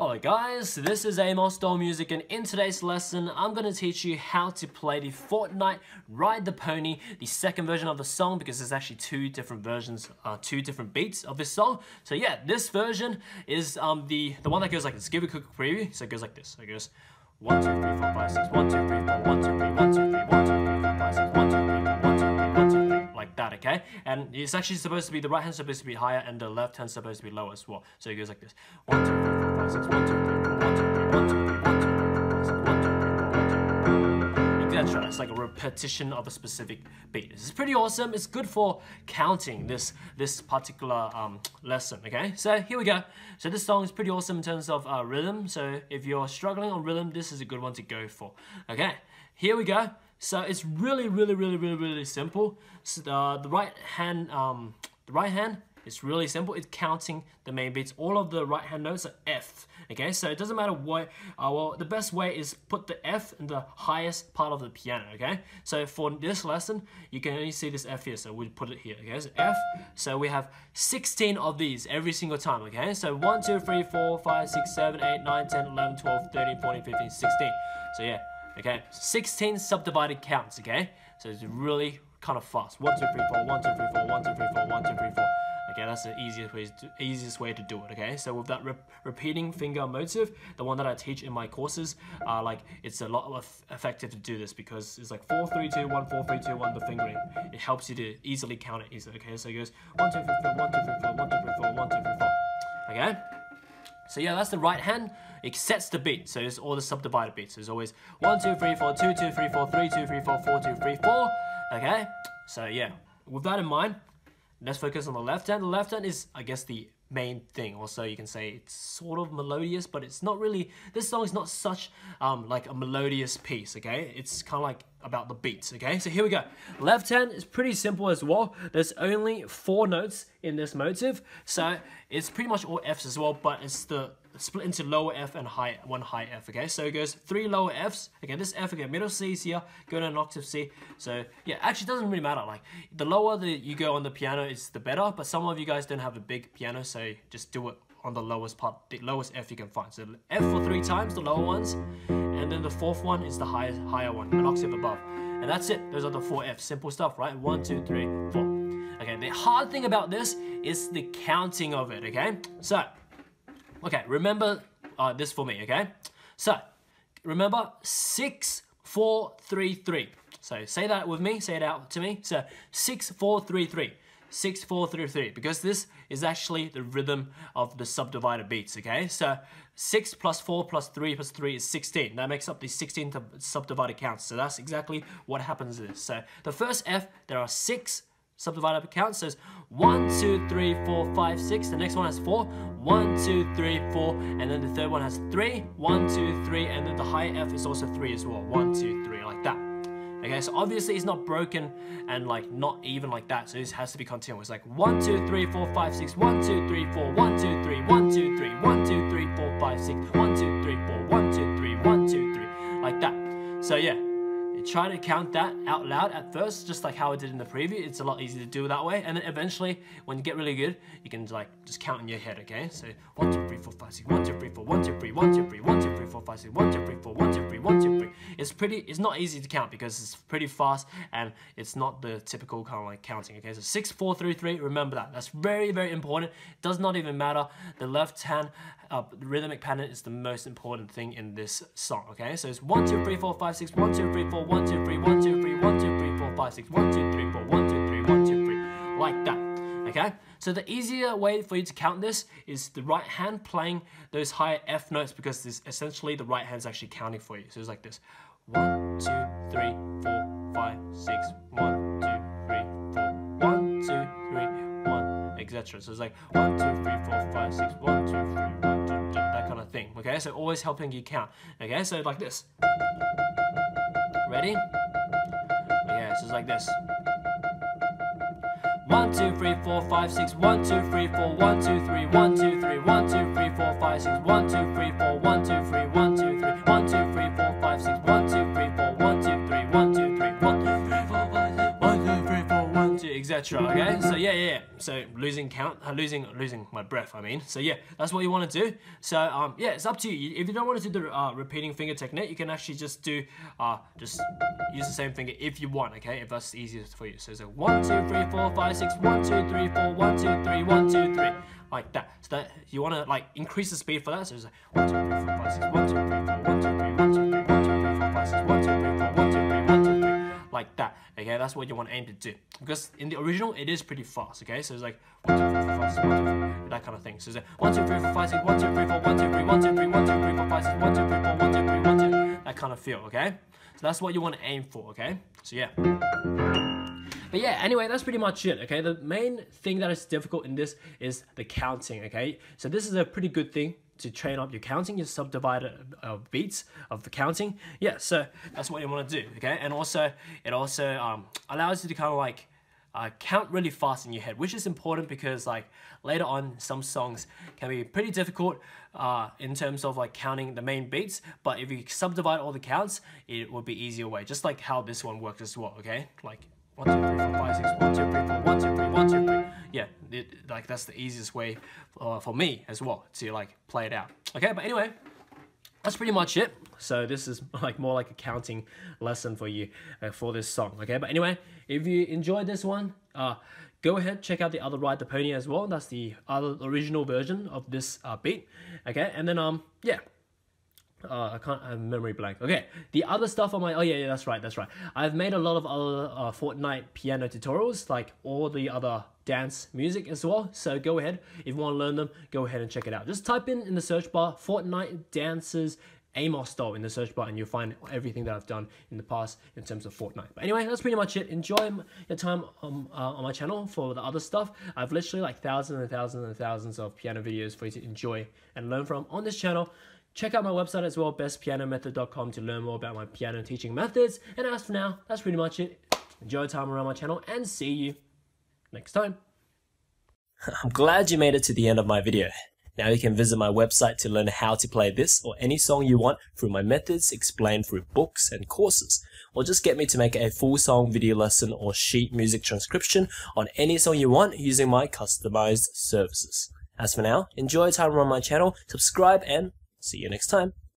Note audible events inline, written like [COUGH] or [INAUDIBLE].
Hello guys, this is Amosdoll Music and in today's lesson I'm going to teach you how to play the Fortnite Ride the Pony, the second version of the song because there's actually two different versions, uh, two different beats of this song. So yeah, this version is um, the, the one that goes like this. Give a quick preview. So it goes like this. So it goes 1, 2, 3, 4, 5, 6, 1, 2, 3, 4, 1, 2, 3, 1, 2, 3, 1, 2, 3, 4, 5, 6, 1, 2, 3, 4, 1, 2, 3, okay? And it's actually supposed to be, the right hand's supposed to be higher and the left hand's supposed to be lower as well. So it goes like this. 1, 2, 3, 4, 5, 6, 1, 2, 3, 4, 1, 2, 3, 1, 2, 3, 1, 2, 3, 1, 2, 3, 4, 6, 1, 2, 3, 1, 2, 3, etc. It's like a repetition of a specific beat. This is pretty awesome. It's good for counting this this particular um, lesson. Okay, so here we go. So this song is pretty awesome in terms of uh, rhythm. So if you're struggling on rhythm, this is a good one to go for. Okay, here we go. So it's really, really, really, really, really simple. So the, the right hand, um, the right hand it's really simple. It's counting the main beats. All of the right hand notes are F. Okay, so it doesn't matter what. Uh, well, the best way is put the F in the highest part of the piano. Okay, so for this lesson, you can only see this F here. So we put it here. Okay, so F. So we have 16 of these every single time. Okay, so 1, 2, 3, 4, 5, 6, 7, 8, 9, 10, 11, 12, 13, 14, 15, 16. So yeah, okay, 16 subdivided counts. Okay, so it's really kind of fast. 1, 2, 3, 4, 1, 2, 3, 4, 1, 2, 3, 4, 1, 2, 3, 4. Okay, that's the easiest way, to, easiest way to do it, okay? So with that re repeating finger motive, the one that I teach in my courses, uh, like it's a lot effective to do this because it's like 4, 3, 2, 1, 4, 3, 2, 1, the fingering. It helps you to easily count it easily, okay? So it goes 1, 2, 3, 4, 1, 2, 3, 4, 1, 2, 3, 4, 1, 2, 3, 4. Okay? So yeah, that's the right hand. It sets the beat, so it's all the subdivided beats. So it's always 1, 2, 3, 4, 2, 2, 3, 4, 3, 2, 3, 4, 4, 2, 3, 4. Okay? So yeah, with that in mind, Let's focus on the left hand. The left hand is, I guess, the main thing. Also, you can say it's sort of melodious, but it's not really, this song is not such um, like a melodious piece, okay? It's kind of like about the beats, okay? So here we go. Left hand is pretty simple as well. There's only four notes in this motive, so it's pretty much all Fs as well, but it's the split into lower F and high one high F, okay? So it goes three lower Fs, again, this F, again, middle C is here, go to an octave C, so yeah, actually doesn't really matter, like, the lower that you go on the piano, is the better, but some of you guys don't have a big piano, so just do it on the lowest part, the lowest F you can find. So F for three times, the lower ones, and then the fourth one is the highest, higher one, an octave above. And that's it, those are the four Fs, simple stuff, right? One, two, three, four. Okay, the hard thing about this is the counting of it, okay? So, Okay, remember uh, this for me, okay? So, remember six, four, three, three. So say that with me, say it out to me. So six, four, three, three. Six, four, three, three. Because this is actually the rhythm of the subdivided beats, okay? So six plus four plus three plus three is 16. That makes up the 16 subdivided counts. So that's exactly what happens is. So the first F, there are six subdivided accounts says 1, 2, 3, 4, 5, 6. The next one has 4. 1, 2, 3, 4. And then the third one has 3. 1, 2, 3. And then the high F is also 3 as well. 1, 2, 3, like that. Okay, so obviously it's not broken and like not even like that. So this has to be continuous. Like 1, 2, 3, 4, 5, 6. 1, 2, 3, 4. 1, 2, 3. 1, 2, 3. 1, 2, 3, 4, 5, 6. 1, 2, 3, 4. 1, 2, 3. 1, 2, 3. Like that. So yeah try to count that out loud at first, just like how I did in the preview. It's a lot easier to do that way. And then eventually, when you get really good, you can like just count in your head, okay? So 1, 2, 3, 4, 5, 6, 1, 2, 3, 4, 1, 2, 3, 1, 2, 3, 1, 2, 3, 4, 5, 6, 1, 2, 3, 4, 1, 2, 3, 1, 2, 3. It's pretty, it's not easy to count because it's pretty fast and it's not the typical kind of like counting, okay? So 6, 4, 3, 3, remember that. That's very, very important. It does not even matter. The left hand uh, rhythmic pattern is the most important thing in this song, okay? So it's 1, 2, 3, 4, 5, 6, 1, 2, 3, 4, 1, 2, 3, 1, 2, 3, 1, 2, 3, 4, 5, 6, 1, 2, 3, 4, 1, 2, 3, 1, 2, 3, like that, okay? So the easier way for you to count this is the right hand playing those higher F notes because this essentially the right hand is actually counting for you. So it's like this. 1, 2, 3, 4, 5, 6, 1, 2, 3, 4, 1, 2, 3, 1, etc. So it's like 1, 2, 3, 4, 5, 6, 1, 2, 3, 1, 2, 3, that kind of thing. Okay, so always helping you count. Okay, so like this. Ready? Yeah, so it's like this. 1, 2, 3, 4, 5, 6, 1, 2, 3, 4, 1, 2, 3, 1, 2, 3, 1, 2, 3, 4, 5, 6, 1, 2, 3, 4, 1, 2, 3, 1, 2, 3, 1, 2, 3, 4, 5, 6, 1, 2, 3, 4, 1, 2, 3, 1, 2, 3, 1, 2, 3, 4, 5, 6, 1, 2, 3, 4, 1, 2, etc. Okay, so yeah, yeah. So losing count, uh, losing losing my breath. I mean, so yeah, that's what you want to do. So um, yeah, it's up to you. If you don't want to do the uh, repeating finger technique, you can actually just do uh, just use the same finger if you want. Okay, if that's easiest for you. So it's like one, two, three, four, five, six, one, two, three, four, one, two, three, one, two, three, like that. So that you want to like increase the speed for that. So it's like one, two, three, four, five, six, one, two, three, four, one, two, three, one, two, three, one, two, three, four, five, six, one, two, three, four, one, two, three, one, two, three like that. Okay, that's what you want to aim to do. Because in the original, it is pretty fast. Okay, so it's like that kind of thing. So it's like one, two, three, four, five, six, one, two, three, four, one, two, three, one, two, three, one, two, three, four, five, six, one, two, three, four, one, two, three, one, two, that kind of feel. Okay, so that's what you want to aim for. Okay, so yeah. But yeah, anyway, that's pretty much it, okay? The main thing that is difficult in this is the counting, okay? So this is a pretty good thing to train up your counting, your subdivided uh, beats of the counting. Yeah, so that's what you want to do, okay? And also, it also um, allows you to kind of like uh, count really fast in your head, which is important because like later on, some songs can be pretty difficult uh, in terms of like counting the main beats. But if you subdivide all the counts, it will be easier way. Just like how this one works as well. Okay, like one, two, three, four, five, six, one, two, three, four, one, two, three, one, two, three. Yeah, it, like that's the easiest way uh, for me as well to like play it out. Okay, but anyway, that's pretty much it. So this is [LAUGHS] like more like a counting lesson for you uh, for this song. Okay, but anyway, if you enjoyed this one, uh, go ahead check out the other Ride the Pony as well. That's the other original version of this uh, beat. Okay, and then um yeah, uh, I can't have memory blank. Okay, the other stuff on my oh yeah, yeah that's right that's right. I've made a lot of other uh, Fortnite piano tutorials like all the other dance music as well. So go ahead if you want to learn them, go ahead and check it out. Just type in in the search bar Fortnite dances Amosdoll in the search bar and you'll find everything that I've done in the past in terms of Fortnite. But anyway, that's pretty much it. Enjoy your time on, uh, on my channel for the other stuff. I've literally like thousands and thousands and thousands of piano videos for you to enjoy and learn from on this channel. Check out my website as well, bestpianomethod.com to learn more about my piano teaching methods. And as for now, that's pretty much it. Enjoy time around my channel and see you next time. [LAUGHS] I'm glad you made it to the end of my video. Now you can visit my website to learn how to play this or any song you want through my methods explained through books and courses. Or just get me to make a full song video lesson or sheet music transcription on any song you want using my customized services. As for now, enjoy time on my channel, subscribe and See you next time.